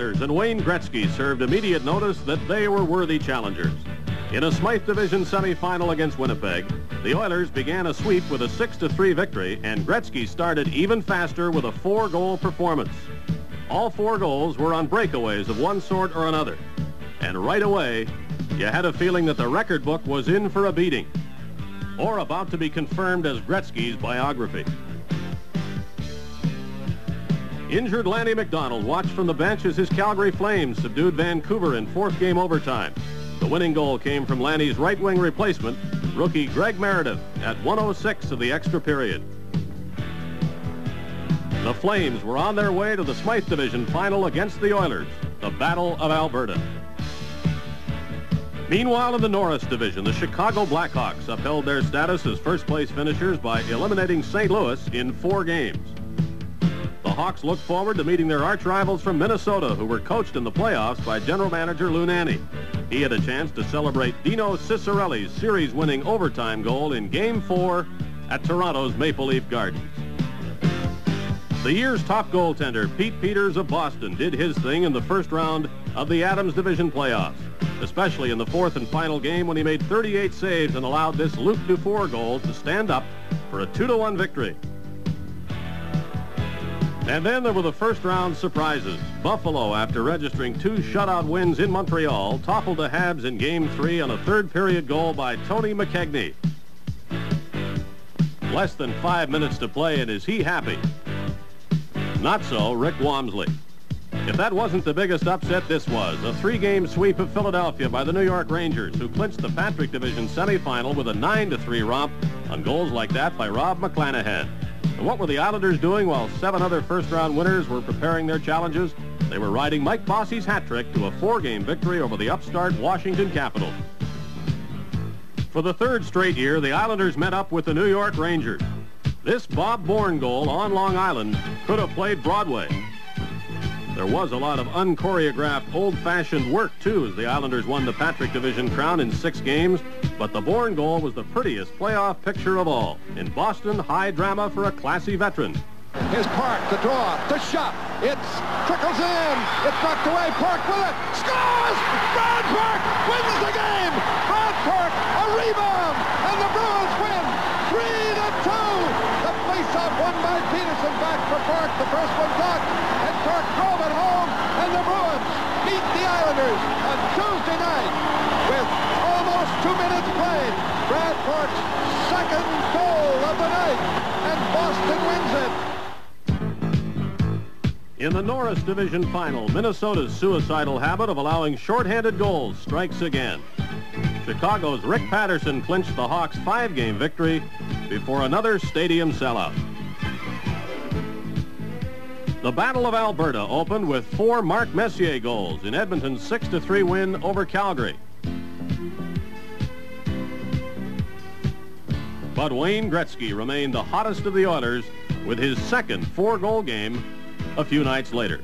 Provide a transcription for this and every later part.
and Wayne Gretzky served immediate notice that they were worthy challengers. In a Smythe Division semifinal against Winnipeg, the Oilers began a sweep with a 6-3 victory, and Gretzky started even faster with a four-goal performance. All four goals were on breakaways of one sort or another. And right away, you had a feeling that the record book was in for a beating, or about to be confirmed as Gretzky's biography. Injured Lanny McDonald watched from the bench as his Calgary Flames subdued Vancouver in fourth game overtime. The winning goal came from Lanny's right wing replacement, rookie Greg Meredith, at 106 of the extra period. The Flames were on their way to the Smythe Division final against the Oilers, the Battle of Alberta. Meanwhile, in the Norris Division, the Chicago Blackhawks upheld their status as first-place finishers by eliminating St. Louis in four games. Hawks look forward to meeting their arch rivals from Minnesota, who were coached in the playoffs by general manager Lou Nanne. He had a chance to celebrate Dino Ciccarelli's series-winning overtime goal in Game 4 at Toronto's Maple Leaf Gardens. The year's top goaltender, Pete Peters of Boston, did his thing in the first round of the Adams Division playoffs, especially in the fourth and final game when he made 38 saves and allowed this Luc Dufour goal to stand up for a 2-1 victory. And then there were the first round surprises. Buffalo, after registering two shutout wins in Montreal, toppled the Habs in Game 3 on a third period goal by Tony McKegney. Less than five minutes to play, and is he happy? Not so Rick Wamsley. If that wasn't the biggest upset, this was. A three-game sweep of Philadelphia by the New York Rangers, who clinched the Patrick Division semifinal with a 9-3 romp on goals like that by Rob McClanahan. And what were the Islanders doing while seven other first-round winners were preparing their challenges? They were riding Mike Bossy's hat trick to a four-game victory over the upstart Washington Capitals. For the third straight year, the Islanders met up with the New York Rangers. This Bob Bourne goal on Long Island could have played Broadway. There was a lot of unchoreographed, old-fashioned work, too, as the Islanders won the Patrick Division crown in six games. But the Bourne goal was the prettiest playoff picture of all. In Boston, high drama for a classy veteran. Here's Park, the draw, the shot. It trickles in. It's knocked away. Park with it. Scores! Brad Park wins the game. Brad Park, a rebound, and the Bruins win. Three to two. The faceoff won by Pederson back for Park. The first one blocked. And Park drove it home, and the Bruins beat the Islanders on Tuesday night two minutes played. Brad Park's second goal of the night, and Boston wins it. In the Norris Division Final, Minnesota's suicidal habit of allowing shorthanded goals strikes again. Chicago's Rick Paterson clinched the Hawks' five-game victory before another stadium sellout. The Battle of Alberta opened with four Mark Messier goals in Edmonton's 6-3 win over Calgary. But Wayne Gretzky remained the hottest of the Oilers with his second four-goal game a few nights later.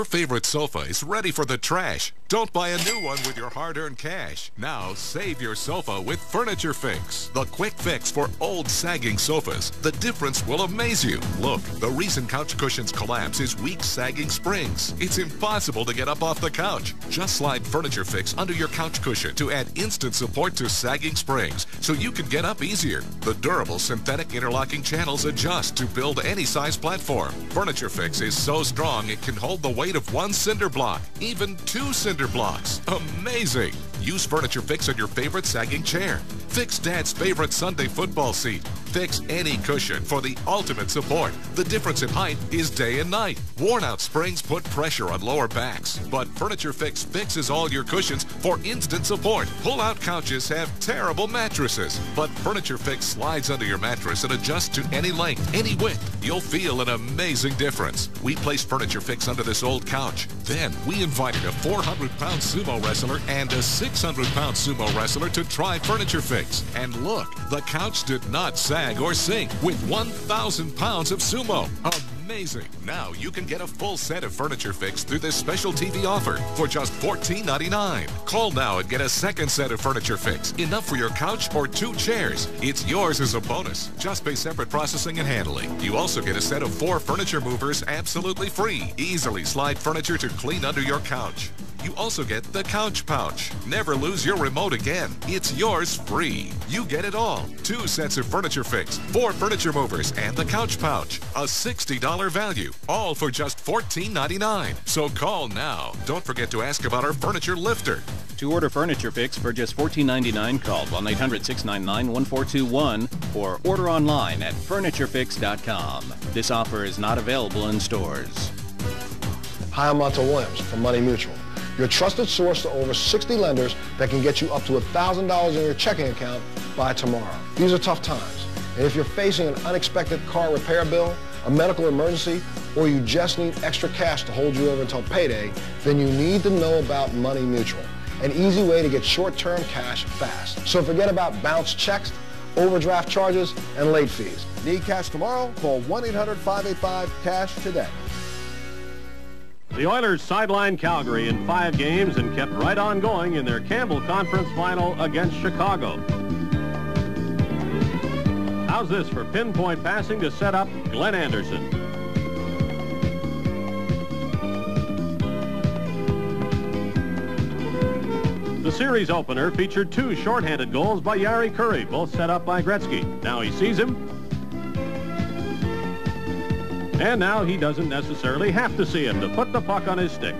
Your favorite sofa is ready for the trash, don't buy a new one with your hard-earned cash. Now save your sofa with Furniture Fix, the quick fix for old sagging sofas. The difference will amaze you. Look, the reason couch cushions collapse is weak sagging springs. It's impossible to get up off the couch. Just slide Furniture Fix under your couch cushion to add instant support to sagging springs so you can get up easier. The durable synthetic interlocking channels adjust to build any size platform. Furniture Fix is so strong it can hold the weight of one cinder block, even two cinder blocks. Amazing! Use Furniture Fix on your favorite sagging chair. Fix Dad's favorite Sunday football seat. Fix any cushion for the ultimate support. The difference in height is day and night. Worn out springs put pressure on lower backs, but Furniture Fix fixes all your cushions for instant support. Pull-out couches have terrible mattresses, but Furniture Fix slides under your mattress and adjusts to any length, any width. You'll feel an amazing difference. We placed Furniture Fix under this old couch. Then we invited a 400-pound sumo wrestler and a 600-pound sumo wrestler to try Furniture Fix. And look, the couch did not sag or sink with 1,000 pounds of sumo. Amazing. Now you can get a full set of Furniture Fix through this special TV offer for just $14.99. Call now and get a second set of Furniture Fix. Enough for your couch or two chairs. It's yours as a bonus. Just pay separate processing and handling. You also get a set of four furniture movers absolutely free. Easily slide furniture to clean under your couch. You also get the Couch Pouch. Never lose your remote again. It's yours free. You get it all. Two sets of Furniture Fix, four furniture movers, and the Couch Pouch. A $60 value. All for just $14.99. So call now. Don't forget to ask about our furniture lifter. To order Furniture Fix for just $14.99, call 1-800-699-1421 or order online at FurnitureFix.com. This offer is not available in stores. Hi, I'm Montel Williams from Money Mutual your trusted source to over 60 lenders that can get you up to $1,000 in your checking account by tomorrow. These are tough times. And if you're facing an unexpected car repair bill, a medical emergency, or you just need extra cash to hold you over until payday, then you need to know about Money Mutual, an easy way to get short-term cash fast. So forget about bounce checks, overdraft charges, and late fees. Need cash tomorrow? Call 1-800-585-CASH today. The Oilers sidelined Calgary in five games and kept right on going in their Campbell Conference Final against Chicago. How's this for pinpoint passing to set up Glenn Anderson? The series opener featured two shorthanded goals by Jari Kurri, both set up by Gretzky. Now he sees him, and now he doesn't necessarily have to see him to put the puck on his stick.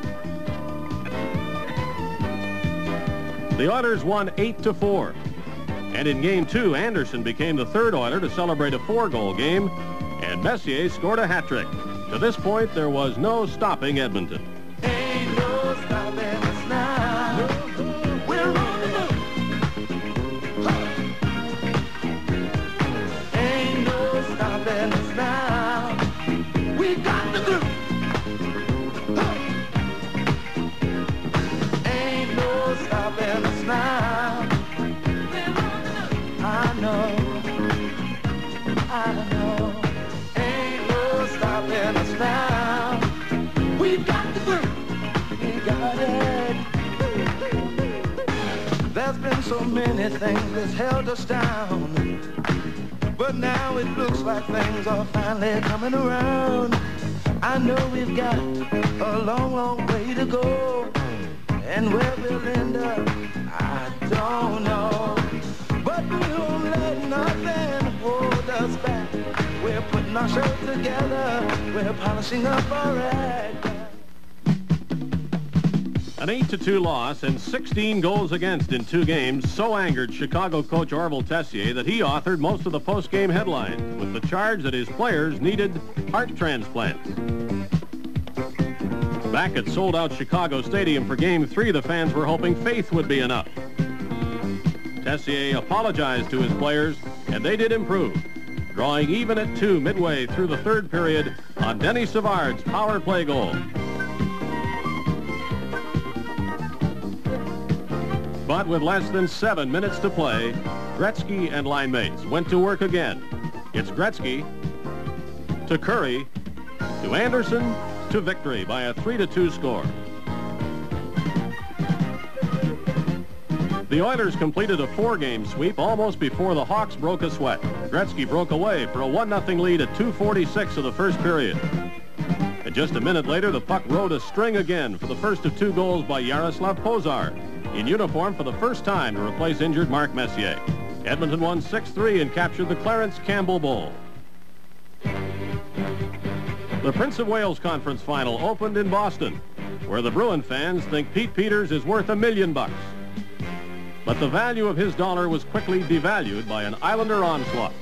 The Oilers won 8 to 4. And in game two, Anderson became the third Oiler to celebrate a four-goal game, and Messier scored a hat trick. To this point, there was no stopping Edmonton. So many things that's held us down. But now it looks like things are finally coming around. I know we've got a long, long way to go. And where we'll end up, I don't know. But we won't let nothing hold us back. We're putting our show together. We're polishing up our act. An 8-2 loss and 16 goals against in two games so angered Chicago coach Orville Tessier that he authored most of the post-game headlines with the charge that his players needed heart transplants. Back at sold-out Chicago Stadium for Game 3, the fans were hoping faith would be enough. Tessier apologized to his players, and they did improve, drawing even at two midway through the third period on Denis Savard's power play goal. But with less than seven minutes to play, Gretzky and line mates went to work again. It's Gretzky to Kurri to Anderson to victory by a 3-2 score. The Oilers completed a four-game sweep almost before the Hawks broke a sweat. Gretzky broke away for a 1-0 lead at 2.46 of the first period. And just a minute later, the puck rode a string again for the first of two goals by Jaroslav Pouzar in uniform for the first time to replace injured Mark Messier. Edmonton won 6-3 and captured the Clarence Campbell Bowl. The Prince of Wales Conference Final opened in Boston, where the Bruin fans think Pete Peters is worth a million bucks. but the value of his dollar was quickly devalued by an Islander onslaught.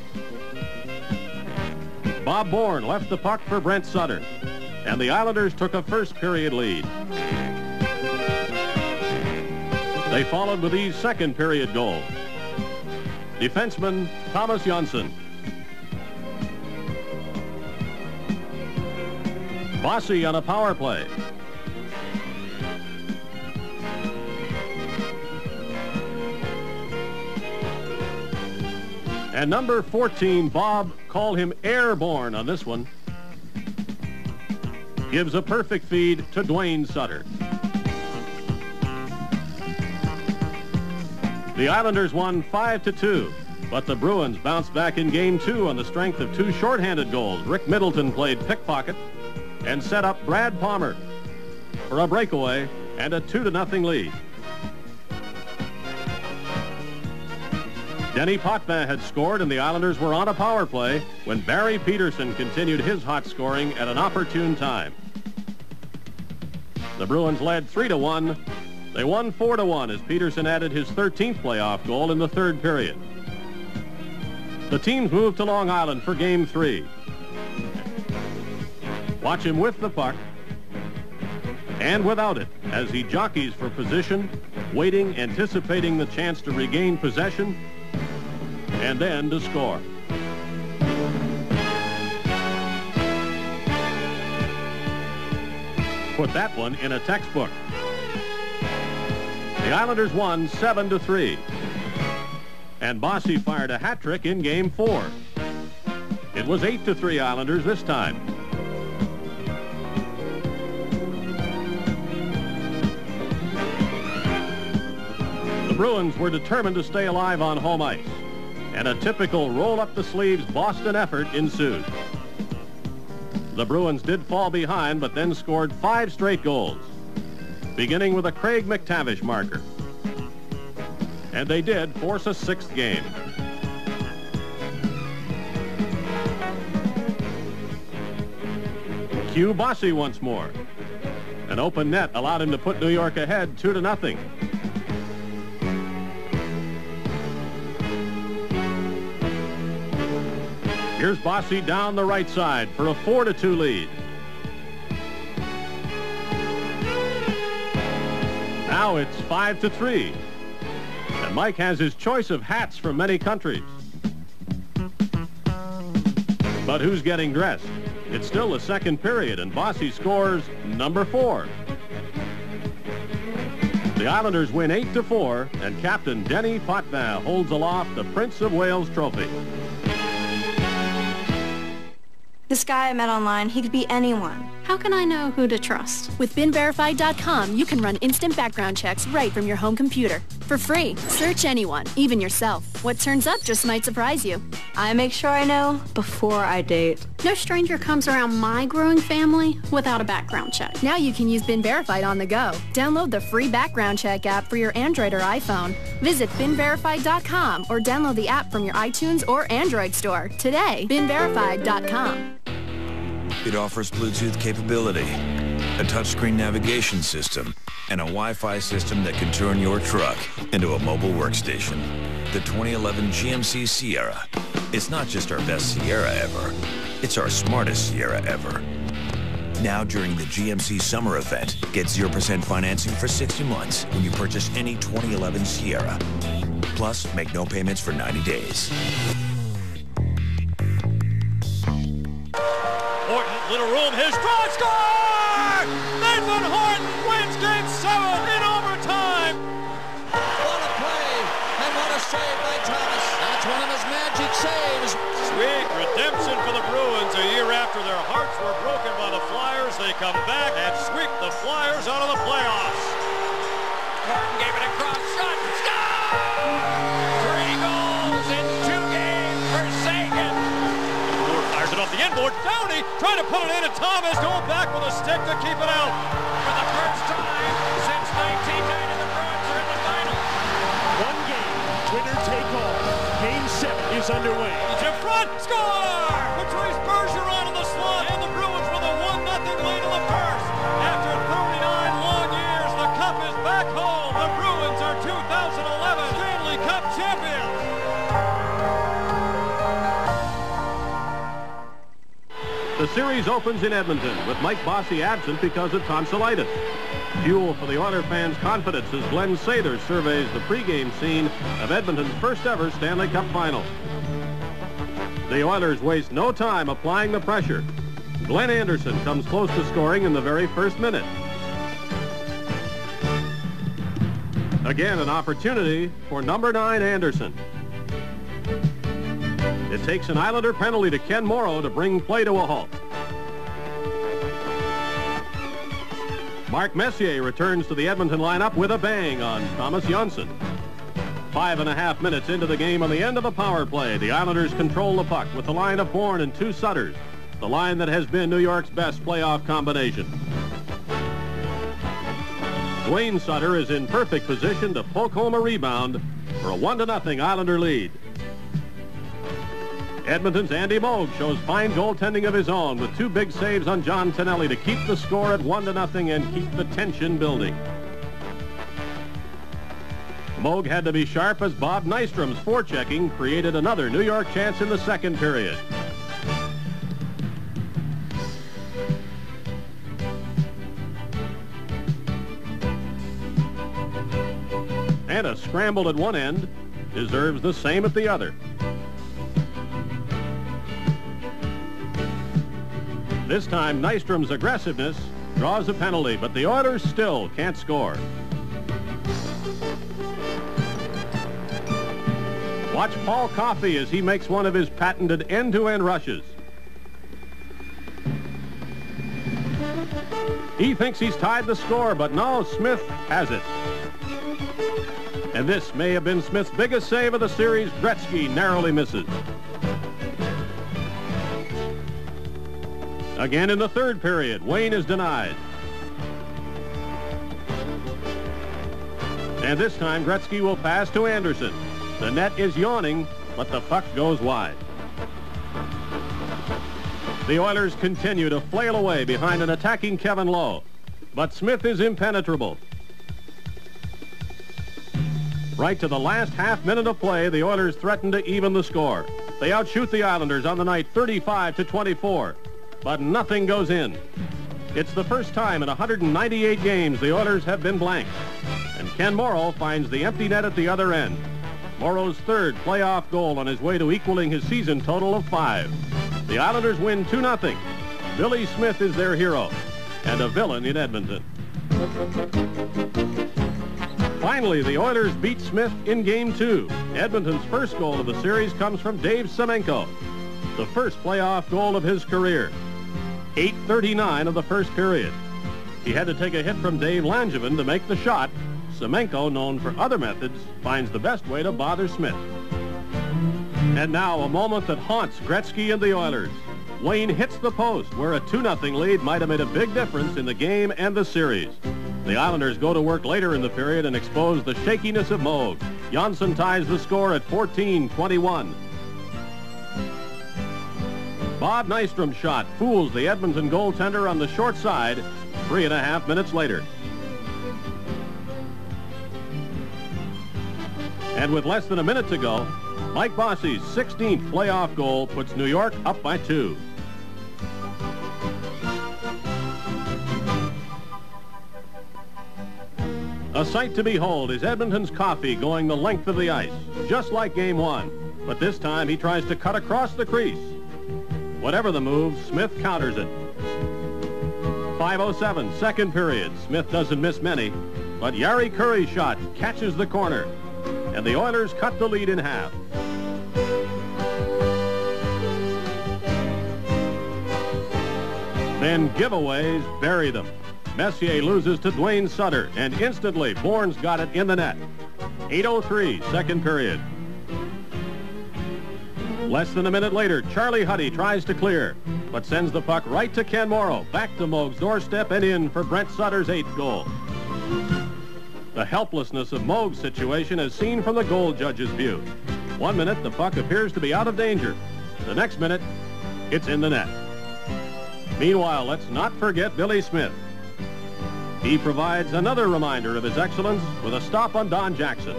Bob Bourne left the puck for Brent Sutter, and the Islanders took a first period lead. They followed with these second period goals. Defenseman Tomas Jonsson. Bossy on a power play. And number 14, Bob, call him airborne on this one, gives a perfect feed to Duane Sutter. The Islanders won 5 to 2, but the Bruins bounced back in game two on the strength of two shorthanded goals. Rick Middleton played pickpocket and set up Brad Palmer for a breakaway and a 2 to nothing lead. Denis Potvin had scored and the Islanders were on a power play when Barry Pederson continued his hot scoring at an opportune time. The Bruins led 3 to 1. They won 4 to 1 as Pederson added his 13th playoff goal in the third period. The teams moved to Long Island for game 3. Watch him with the puck and without it as he jockeys for position, waiting, anticipating the chance to regain possession and then to score. Put that one in a textbook. The Islanders won 7 to 3. And Bossy fired a hat trick in game 4. It was 8 to 3 Islanders this time. The Bruins were determined to stay alive on home ice and a typical roll-up-the-sleeves Boston effort ensued. The Bruins did fall behind, but then scored five straight goals, beginning with a Craig MacTavish marker. And they did force a sixth game. Q Bossy once more. An open net allowed him to put New York ahead 2 to nothing. Here's Bossy down the right side for a 4 to 2 lead. Now it's 5 to 3. And Mike has his choice of hats from many countries. But who's getting dressed? It's still the second period, and Bossy scores number four. The Islanders win 8 to 4, and Captain Denis Potvin holds aloft the Prince of Wales trophy. This guy I met online, he could be anyone. How can I know who to trust? With BeenVerified.com, you can run instant background checks right from your home computer. For free. Search anyone, even yourself. What turns up just might surprise you. I make sure I know before I date. No stranger comes around my growing family without a background check. Now you can use Been Verified on the go. Download the free background check app for your Android or iPhone. Visit BeenVerified.com or download the app from your iTunes or Android store today. BeenVerified.com. It offers Bluetooth capability, a touchscreen navigation system, and a Wi-Fi system that can turn your truck into a mobile workstation. The 2011 GMC Sierra. It's not just our best Sierra ever, it's our smartest Sierra ever. Now during the GMC summer event, get 0% financing for 60 months when you purchase any 2011 Sierra. Plus, make no payments for 90 days. Little room, his drive, score! Nathan Horton wins game seven in overtime! What a play, and what a save by Thomas. That's one of his magic saves. Sweet redemption for the Bruins. A year after their hearts were broken by the Flyers, they come back and sweep the Flyers out of the playoffs. Horton gave it a Downie trying to put it in, and Thomas going back with a stick to keep it out. For the first time since 1990, the Bruins are in the final. One game, winner take all. Game seven is underway. In front, score! Patrice Bergeron in the slot, The series opens in Edmonton with Mike Bossy absent because of tonsillitis. Fuel for the Oilers fans' confidence as Glen Sather surveys the pregame scene of Edmonton's first ever Stanley Cup final. The Oilers waste no time applying the pressure. Glenn Anderson comes close to scoring in the very first minute. Again, an opportunity for number nine Anderson. It takes an Islander penalty to Ken Morrow to bring play to a halt. Mark Messier returns to the Edmonton lineup with a bang on Tomas Jonsson. Five and a half minutes into the game on the end of a power play, the Islanders control the puck with the line of Bourne and two Sutters, the line that has been New York's best playoff combination. Duane Sutter is in perfect position to poke home a rebound for a 1-0 Islander lead. Edmonton's Andy Moog shows fine goaltending of his own with two big saves on John Tonelli to keep the score at 1 to nothing and keep the tension building. Moog had to be sharp as Bob Nystrom's forechecking created another New York chance in the second period. And a scramble at one end deserves the same at the other. This time, Nystrom's aggressiveness draws a penalty, but the Oilers still can't score. Watch Paul Coffey as he makes one of his patented end-to-end rushes. He thinks he's tied the score, but no, Smith has it. And this may have been Smith's biggest save of the series. Gretzky narrowly misses. Again in the third period, Wayne is denied. And this time, Gretzky will pass to Anderson. The net is yawning, but the puck goes wide. The Oilers continue to flail away behind an attacking Kevin Lowe, but Smith is impenetrable. Right to the last half minute of play, the Oilers threaten to even the score. They outshoot the Islanders on the night 35 to 24, but nothing goes in. It's the first time in 198 games the Oilers have been blanked, and Ken Morrow finds the empty net at the other end. Morrow's third playoff goal on his way to equaling his season total of five. The Islanders win 2-0. Billy Smith is their hero and a villain in Edmonton. Finally, the Oilers beat Smith in Game 2. Edmonton's first goal of the series comes from Dave Semenko, the first playoff goal of his career. 8.39 of the first period. He had to take a hit from Dave Langevin to make the shot. Semenko, known for other methods, finds the best way to bother Smith. And now a moment that haunts Gretzky and the Oilers. Wayne hits the post where a 2-0 lead might have made a big difference in the game and the series. The Islanders go to work later in the period and expose the shakiness of Moog. Jonsson ties the score at 14-21. Bob Nystrom's shot fools the Edmonton goaltender on the short side three and a half minutes later. And with less than a minute to go, Mike Bossy's 16th playoff goal puts New York up by two. A sight to behold is Edmonton's Coffey going the length of the ice, just like game one. But this time he tries to cut across the crease. Whatever the move, Smith counters it. 5.07, second period. Smith doesn't miss many, but Jari Kurri's shot catches the corner, and the Oilers cut the lead in half. Then giveaways bury them. Messier loses to Duane Sutter, and instantly Bourne's got it in the net. 8.03, second period. Less than a minute later, Charlie Huddy tries to clear, but sends the puck right to Ken Morrow, back to Moog's doorstep and in for Brent Sutter's eighth goal. The helplessness of Moog's situation is seen from the goal judge's view. One minute, the puck appears to be out of danger. The next minute, it's in the net. Meanwhile, let's not forget Billy Smith. He provides another reminder of his excellence with a stop on Don Jackson.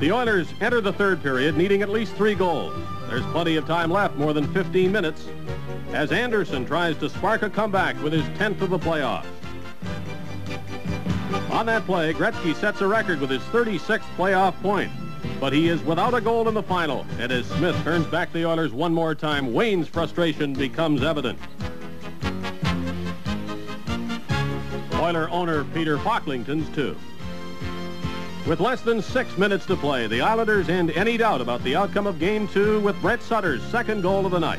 The Oilers enter the third period needing at least three goals. There's plenty of time left, more than 15 minutes, as Anderson tries to spark a comeback with his 10th of the playoffs. On that play, Gretzky sets a record with his 36th playoff point. But he is without a goal in the final. And as Smith turns back the Oilers one more time, Wayne's frustration becomes evident. Oiler owner Peter Pocklington's too. With less than six minutes to play, the Islanders end any doubt about the outcome of Game 2 with Brent Sutter's second goal of the night.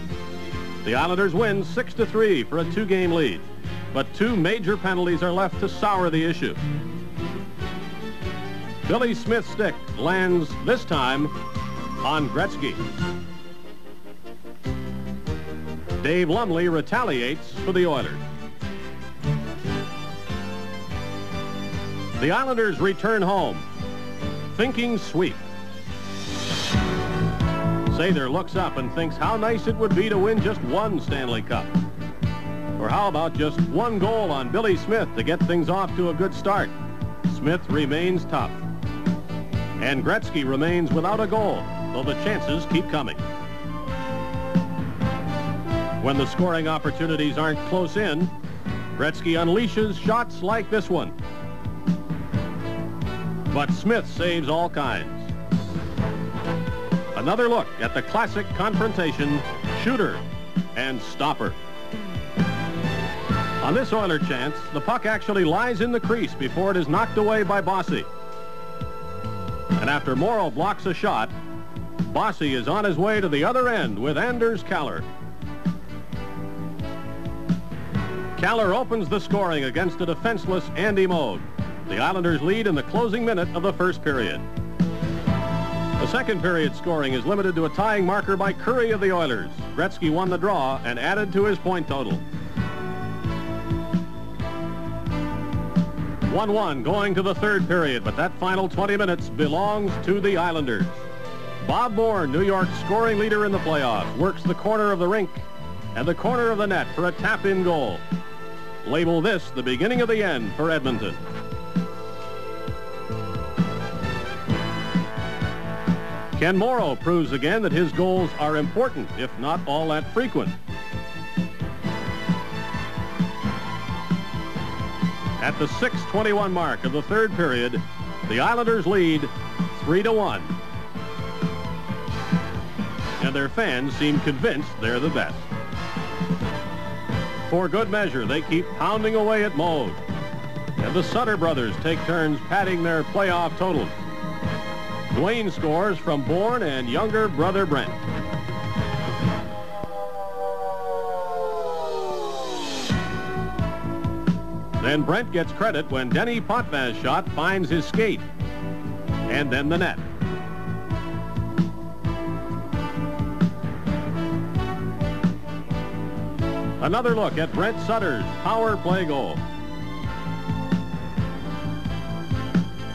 The Islanders win 6-3 for a two-game lead, but two major penalties are left to sour the issue. Billy Smith's stick lands this time on Gretzky. Dave Lumley retaliates for the Oilers. The Islanders return home, thinking sweep. Sather looks up and thinks how nice it would be to win just one Stanley Cup. Or how about just one goal on Billy Smith to get things off to a good start? Smith remains tough. And Gretzky remains without a goal, though the chances keep coming. When the scoring opportunities aren't close in, Gretzky unleashes shots like this one. But Smith saves all kinds. Another look at the classic confrontation, shooter and stopper. On this Oiler chance, the puck actually lies in the crease before it is knocked away by Bossy. And after Morrow blocks a shot, Bossy is on his way to the other end with Anders Kallur. Kallur opens the scoring against a defenseless Andy Moog. The Islanders lead in the closing minute of the first period. The second period scoring is limited to a tying marker by Kurri of the Oilers. Gretzky won the draw and added to his point total. 1-1 going to the third period, but that final 20 minutes belongs to the Islanders. Bob Bourne, New York's scoring leader in the playoffs, works the corner of the rink and the corner of the net for a tap-in goal. Label this the beginning of the end for Edmonton. Ken Morrow proves again that his goals are important, if not all that frequent. At the 6:21 mark of the third period, the Islanders lead 3 to 1. And their fans seem convinced they're the best. For good measure, they keep pounding away at Moog. And the Sutter brothers take turns padding their playoff totals. Duane scores from Bourne and younger brother Brent. Then Brent gets credit when Denis Potvin's shot finds his skate. And then the net. Another look at Brent Sutter's power play goal.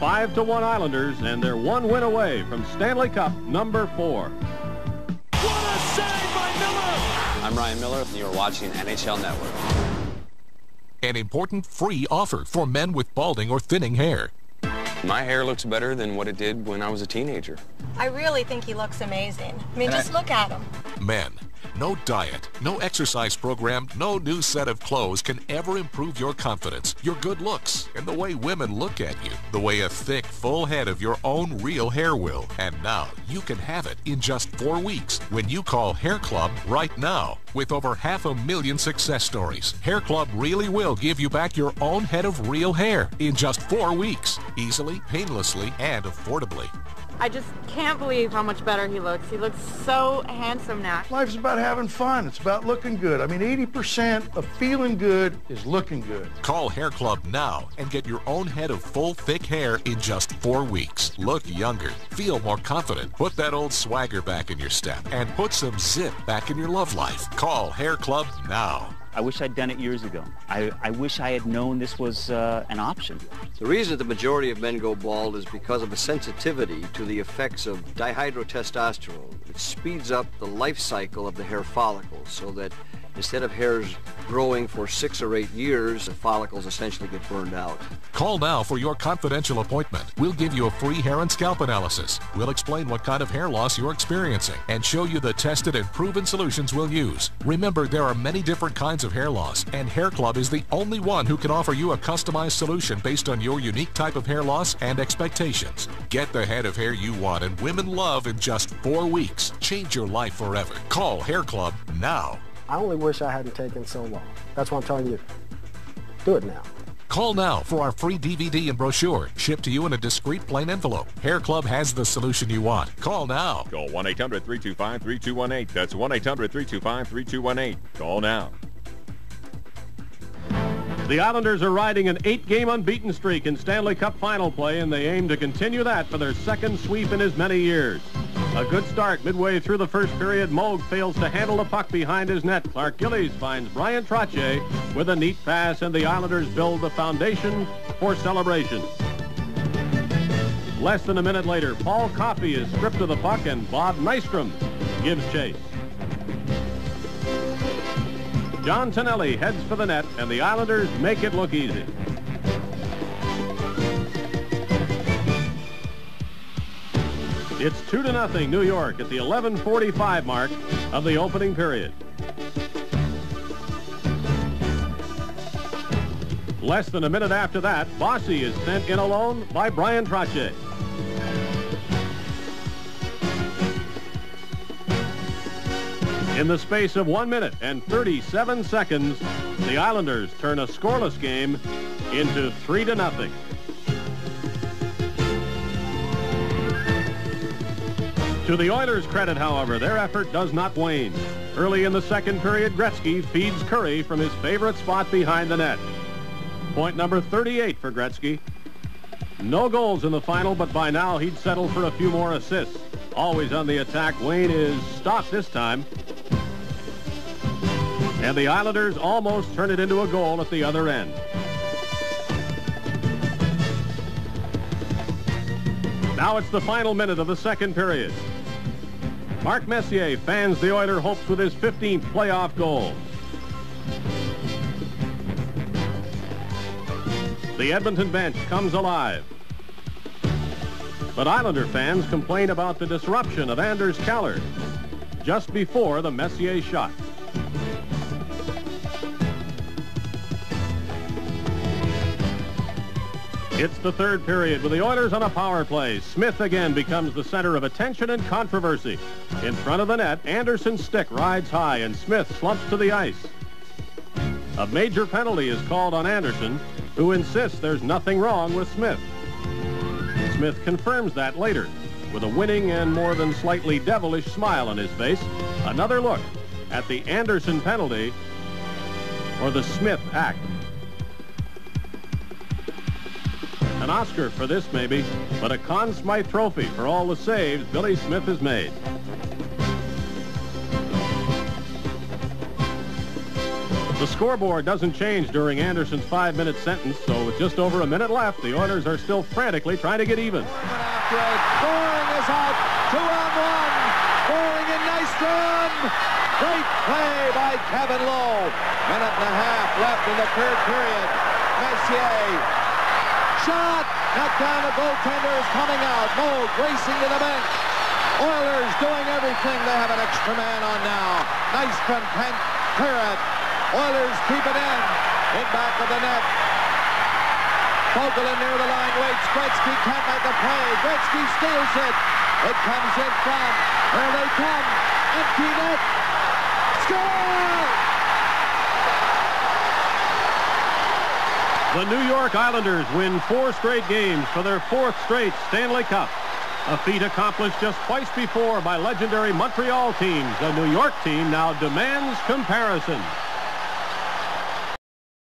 Five to one Islanders, and they're one win away from Stanley Cup number four. What a save by Miller! I'm Ryan Miller, and you're watching NHL Network. An important free offer for men with balding or thinning hair. My hair looks better than what it did when I was a teenager. I really think he looks amazing. I mean, And just I- look at him. Men, no diet, no exercise program, no new set of clothes can ever improve your confidence, your good looks, and the way women look at you, the way a thick, full head of your own real hair will. And now you can have it in just four weeks when you call Hair Club right now. With over half a million success stories, Hair Club really will give you back your own head of real hair in just four weeks, easily, painlessly, and affordably. I just can't believe how much better he looks. He looks so handsome now. Life's about having fun. It's about looking good. I mean, 80% of feeling good is looking good. Call Hair Club now and get your own head of full, thick hair in just four weeks. Look younger, feel more confident, put that old swagger back in your step, and put some zip back in your love life. Call Hair Club now. I wish I'd done it years ago. I, I wish I had known this was uh, an option. The reason the majority of men go bald is because of a sensitivity to the effects of dihydrotestosterone, which speeds up the life cycle of the hair follicle so that instead of hairs growing for six or eight years, the follicles essentially get burned out. Call now for your confidential appointment. We'll give you a free hair and scalp analysis. We'll explain what kind of hair loss you're experiencing and show you the tested and proven solutions we'll use. Remember, there are many different kinds of hair loss, and Hair Club is the only one who can offer you a customized solution based on your unique type of hair loss and expectations. Get the head of hair you want and women love in just four weeks. Change your life forever. Call Hair Club now. I only wish I hadn't taken so long. That's what I'm telling you. Do it now. Call now for our free DVD and brochure shipped to you in a discreet plain envelope. Hair Club has the solution you want. Call now. Call 1-800-325-3218. That's 1-800-325-3218. Call now. The Islanders are riding an eight-game unbeaten streak in Stanley Cup final play, and they aim to continue that for their second sweep in as many years. A good start midway through the first period. Moog fails to handle the puck behind his net. Clark Gillies finds Bryan Trottier with a neat pass, and the Islanders build the foundation for celebration. Less than a minute later, Paul Coffey is stripped of the puck, and Bob Nystrom gives chase. John Tonelli heads for the net, and the Islanders make it look easy. It's 2 to nothing New York at the 11:45 mark of the opening period. Less than a minute after that, Bossy is sent in alone by Bryan Trottier. In the space of 1 minute and 37 seconds, the Islanders turn a scoreless game into 3 to nothing. To the Oilers' credit, however, their effort does not wane. Early in the second period, Gretzky feeds Kurri from his favorite spot behind the net. Point number 38 for Gretzky. No goals in the final, but by now he'd settle for a few more assists. Always on the attack, Wayne is stopped this time. And the Islanders almost turn it into a goal at the other end. Now it's the final minute of the second period. Mark Messier fans the Oiler hopes with his 15th playoff goal. The Edmonton bench comes alive. But Islander fans complain about the disruption of Anders Kallur just before the Messier shot. It's the third period with the Oilers on a power play. Smith again becomes the center of attention and controversy. In front of the net, Anderson's stick rides high and Smith slumps to the ice. A major penalty is called on Anderson, who insists there's nothing wrong with Smith. Smith confirms that later with a winning and more than slightly devilish smile on his face. Another look at the Anderson penalty or the Smith act. An Oscar for this, maybe, but a Conn Smythe Trophy for all the saves Billy Smith has made. The scoreboard doesn't change during Anderson's five-minute sentence, so with just over a minute left, the Oilers are still frantically trying to get even. Scoring is out. Two on one. Scoring in Nystrom. Great play by Kevin Lowe. Minute and a half left in the third period. Messier shot. Knocked down the goaltender is coming out. Moog racing to the bench. Oilers doing everything. They have an extra man on now. Nice. Clear it. Oilers keep it in. In back of the net. Fogolin near the line waits. Gretzky can't make a play. Gretzky steals it. It comes in front. Here they come. Empty net. Score! The New York Islanders win four straight games for their fourth straight Stanley Cup. A feat accomplished just twice before by legendary Montreal teams. The New York team now demands comparison.